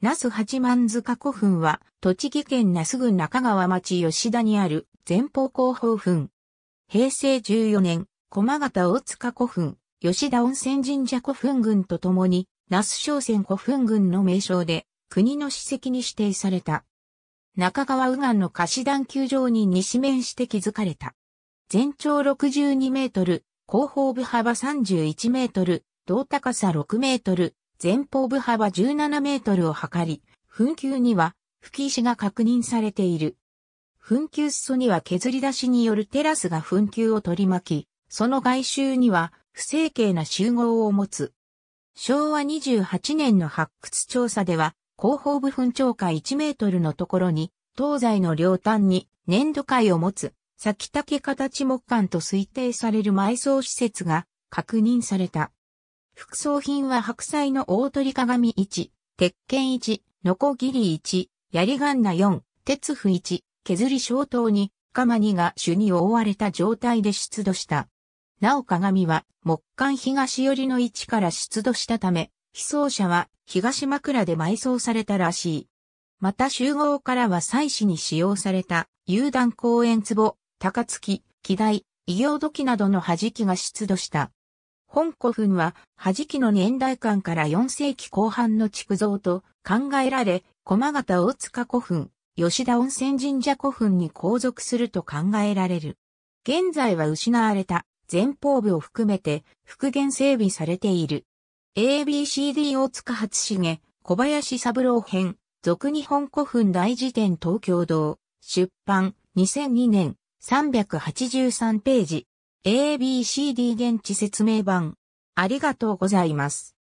那須八幡塚古墳は、栃木県那須郡中川町吉田にある前方後方墳。平成14年、駒形大塚古墳、吉田温泉神社古墳群とともに、那須商船古墳群の名称で、国の史跡に指定された。中川右岸の貸し段球場に西面して築かれた。全長62メートル、後方部幅31メートル、胴高さ6メートル、前方部幅17メートルを測り、墳丘には吹き石が確認されている。墳丘裾には削り出しによるテラスが墳丘を取り巻き、その外周には不整形な集合を持つ。昭和28年の発掘調査では、後方部墳長下1メートルのところに、東西の両端に粘土塊を持つ、先竹形木管と推定される埋葬施設が確認された。副葬品は白菜の大鳥鏡1、鉄剣1、ノコギリ1、槍ガンナ4、鉄符1、削り小刀2、釜2が主に覆われた状態で出土した。なお鏡は木管東寄りの位置から出土したため、被葬者は東枕で埋葬されたらしい。また集合からは祭祀に使用された遊団公園壺、高槻、木台、異形土器などの弾きが出土した。本古墳は、弾きの年代間から4世紀後半の築造と考えられ、駒形大塚古墳、吉田温泉神社古墳に後続すると考えられる。現在は失われた前方部を含めて復元整備されている。ABCD 大塚初重、小林三郎編、俗日本古墳大辞典東京堂、出版、2002年、383ページ。ABCD 現地説明版。ありがとうございます。